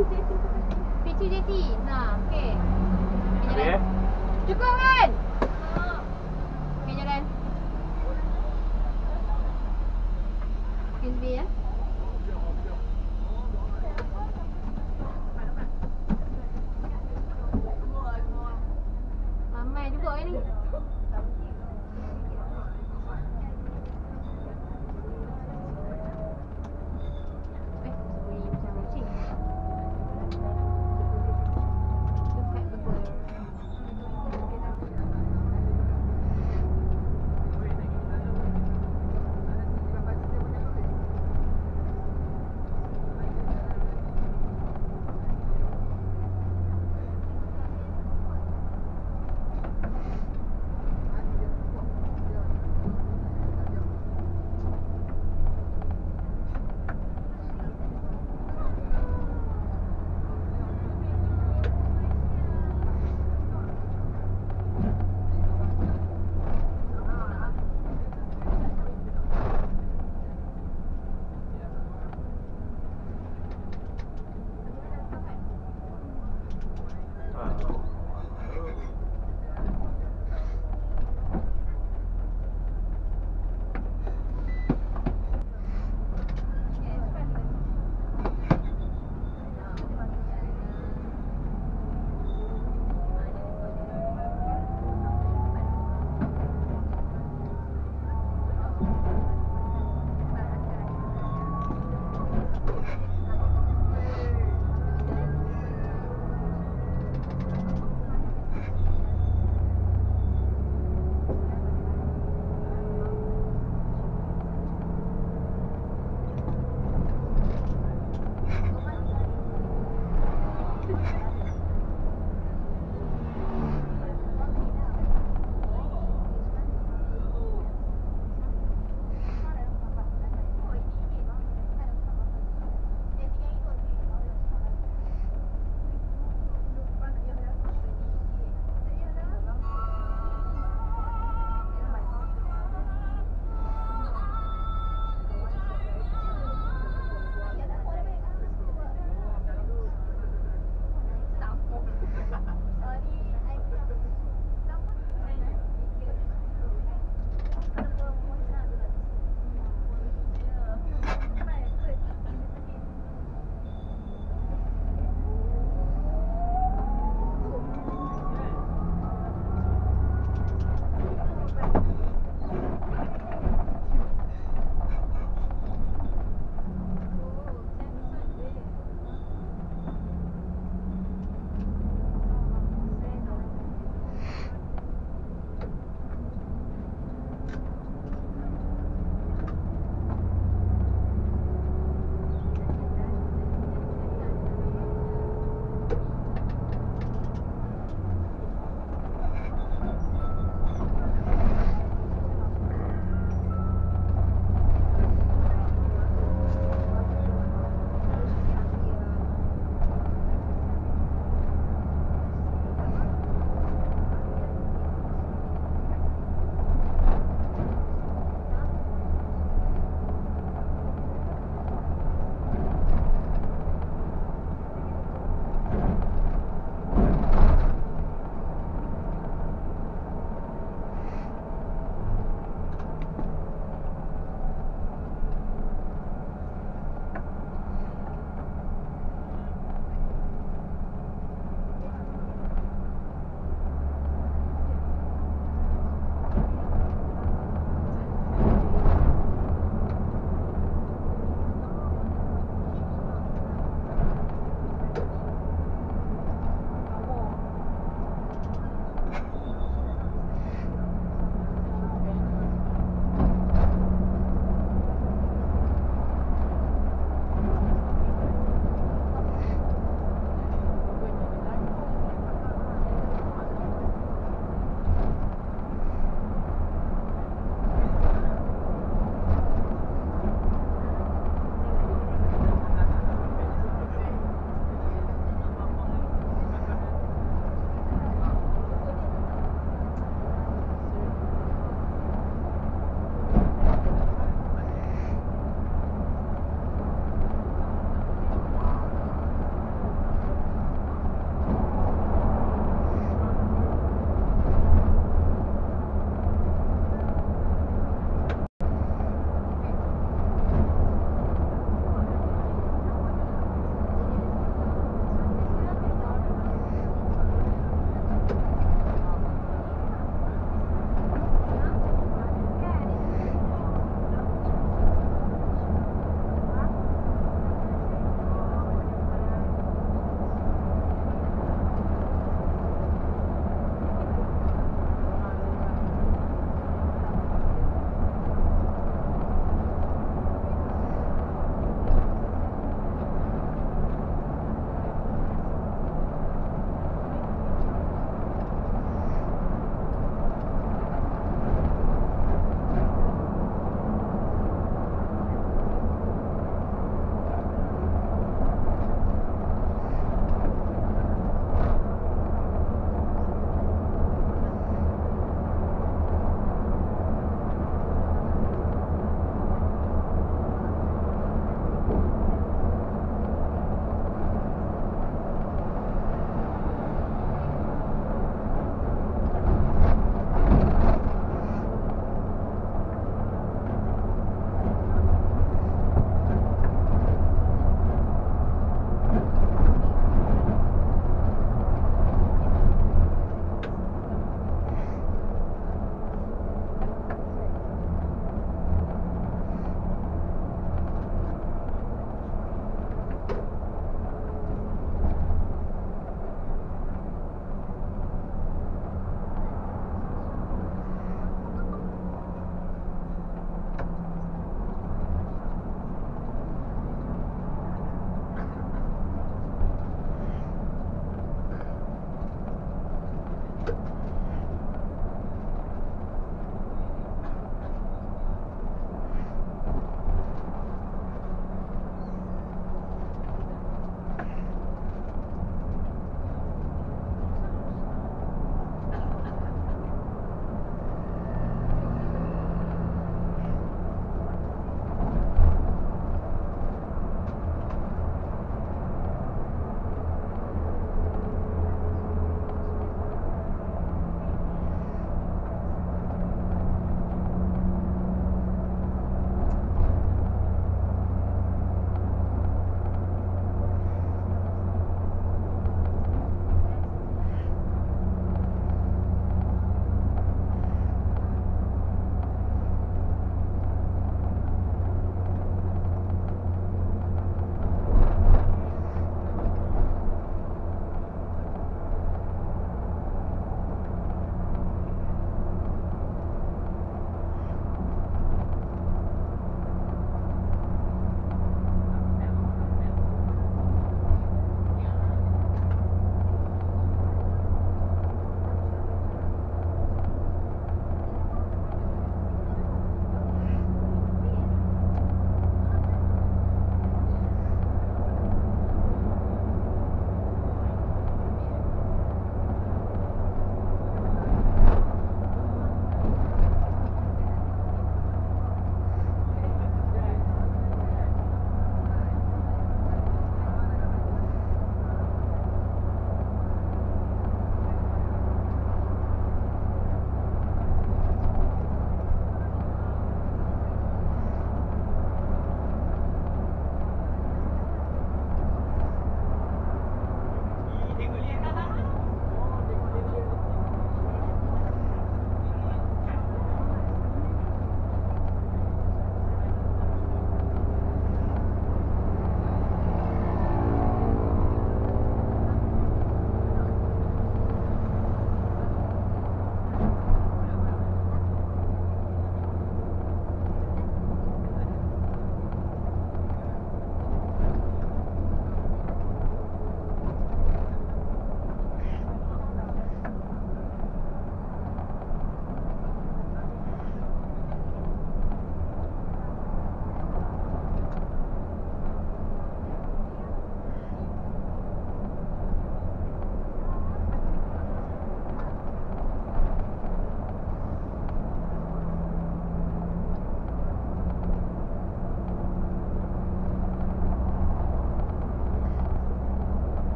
Picu jeti. Nah, okey. Habis eh? Cukup kan?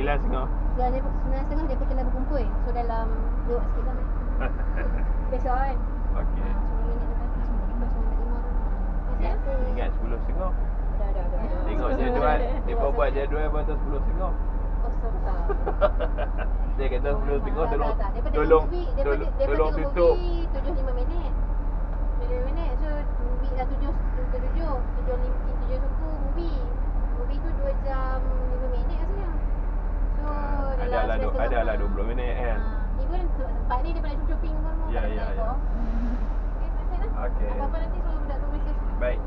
Sembilan setengah. Sembilan setengah dia pun kena berkumpul. So dalam Dua sikit lah Besok lah, kan? Okay ah, lah, Ingat sepuluh setengah. Tengok jadual Dia pun buat jadual Dia buat sepuluh setengah. Dia kata sepuluh oh, tengok tolong tolong tolong tutup. tujuh lima minit. Tujuh minit so movie dah tujuh tujuh tujuh. Tujuh lima tujuh suku movie. Ada lah 20 minit kan. Ibu tempat ni daripada shopping pun. Ya ya ya. Okey. Apa-apa nanti kalau budak tu mesej. Baik.